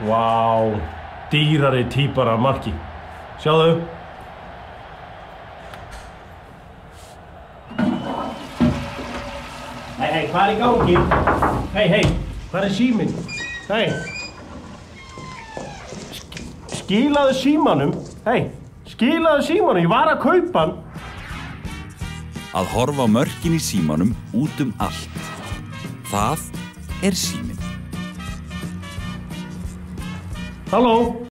Vá, dýrari típar af marki. Sjáðu. Hei, hei, hvað er í gangi? Hei, hei, hvað er síminn? Hei. Sk skilaðu símanum. Hei, skilaðu símanum, ég var að kaupa hann. Að horfa mörkin í símanum út um allt. Það er símin. 哈喽。